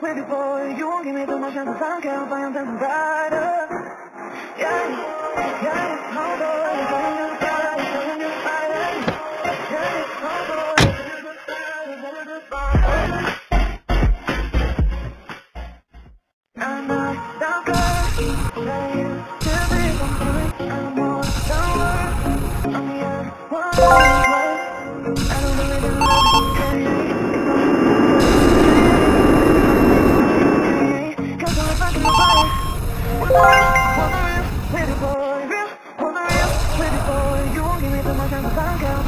pretty boy. You won't give me too much chance, I don't care if I am dancing brighter. Yeah, yeah, oh hold on, you're turning your side, you're turning your side. Yeah, oh hold on, you're turning your side, you're turning your. I'm not that pretty boy. The pretty boy. You won't give me too much I'm